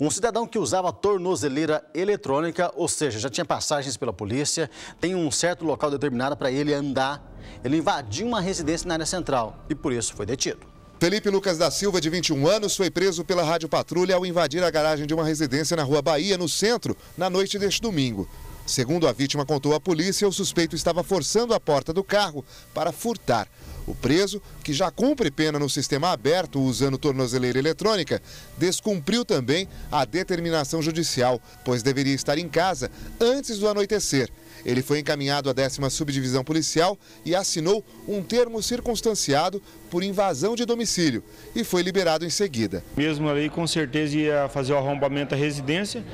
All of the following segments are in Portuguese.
Um cidadão que usava tornozeleira eletrônica, ou seja, já tinha passagens pela polícia, tem um certo local determinado para ele andar. Ele invadiu uma residência na área central e por isso foi detido. Felipe Lucas da Silva, de 21 anos, foi preso pela Rádio Patrulha ao invadir a garagem de uma residência na Rua Bahia, no centro, na noite deste domingo. Segundo a vítima contou à polícia, o suspeito estava forçando a porta do carro para furtar. O preso, que já cumpre pena no sistema aberto usando tornozeleira eletrônica, descumpriu também a determinação judicial, pois deveria estar em casa antes do anoitecer. Ele foi encaminhado à décima subdivisão policial e assinou um termo circunstanciado por invasão de domicílio e foi liberado em seguida. Mesmo ali, com certeza ia fazer o arrombamento da residência.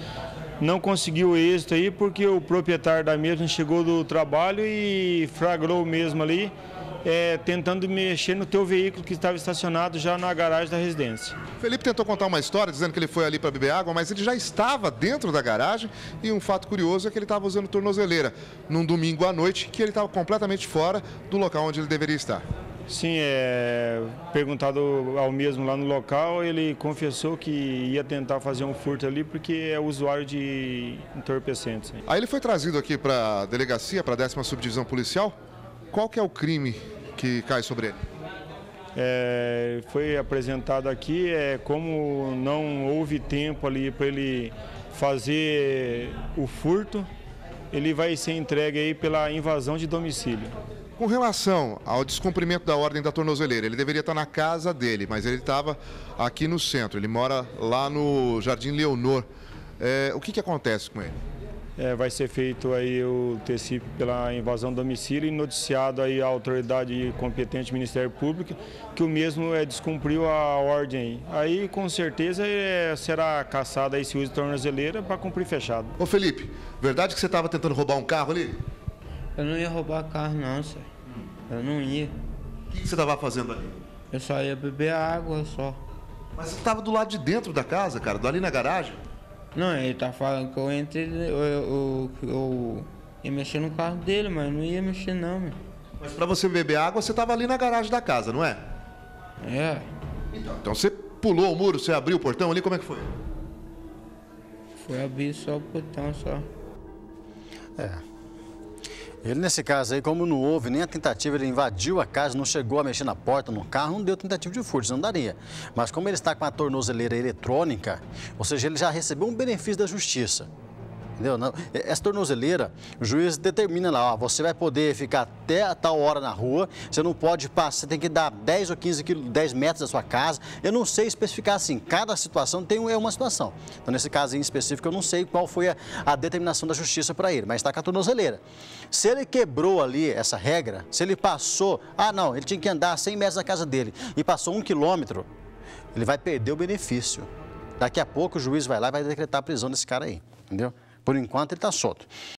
Não conseguiu êxito aí porque o proprietário da mesma chegou do trabalho e flagrou mesmo ali é, tentando mexer no teu veículo que estava estacionado já na garagem da residência. Felipe tentou contar uma história dizendo que ele foi ali para beber água, mas ele já estava dentro da garagem e um fato curioso é que ele estava usando tornozeleira num domingo à noite que ele estava completamente fora do local onde ele deveria estar. Sim, é, perguntado ao mesmo lá no local, ele confessou que ia tentar fazer um furto ali porque é usuário de entorpecentes. Aí ele foi trazido aqui para a delegacia, para a décima subdivisão policial. Qual que é o crime que cai sobre ele? É, foi apresentado aqui é como não houve tempo ali para ele fazer o furto, ele vai ser entregue aí pela invasão de domicílio. Com relação ao descumprimento da ordem da tornozeleira, ele deveria estar na casa dele, mas ele estava aqui no centro, ele mora lá no Jardim Leonor. É, o que, que acontece com ele? É, vai ser feito aí o TCIP pela invasão do domicílio e noticiado aí à autoridade competente Ministério Público que o mesmo é, descumpriu a ordem aí. Aí com certeza é, será caçado esse uso de tornozeleira para cumprir fechado. Ô Felipe, verdade que você estava tentando roubar um carro ali? Eu não ia roubar carro não, senhor. Eu não ia. O que, que você estava fazendo ali? Eu só ia beber água só. Mas você estava do lado de dentro da casa, cara, ali na garagem? Não, ele tá falando que eu entrei, eu, eu, eu, eu ia mexer no carro dele, mas não ia mexer não, meu. Mas para você beber água, você estava ali na garagem da casa, não é? É. Então, então você pulou o muro, você abriu o portão ali, como é que foi? Foi abrir só o portão só. É. Ele, nesse caso aí, como não houve nem a tentativa, ele invadiu a casa, não chegou a mexer na porta, no carro, não deu tentativa de furto, não daria. Mas como ele está com a tornozeleira eletrônica, ou seja, ele já recebeu um benefício da justiça. Entendeu? Não, essa tornozeleira, o juiz determina lá, ó, você vai poder ficar até a tal hora na rua, você não pode passar, você tem que dar 10 ou 15 quilos, 10 metros da sua casa. Eu não sei especificar assim, cada situação tem é uma situação. Então, nesse caso em específico, eu não sei qual foi a, a determinação da justiça para ele, mas está com a tornozeleira. Se ele quebrou ali essa regra, se ele passou, ah não, ele tinha que andar 100 metros da casa dele e passou um quilômetro, ele vai perder o benefício. Daqui a pouco o juiz vai lá e vai decretar a prisão desse cara aí, entendeu? Por enquanto ele está solto.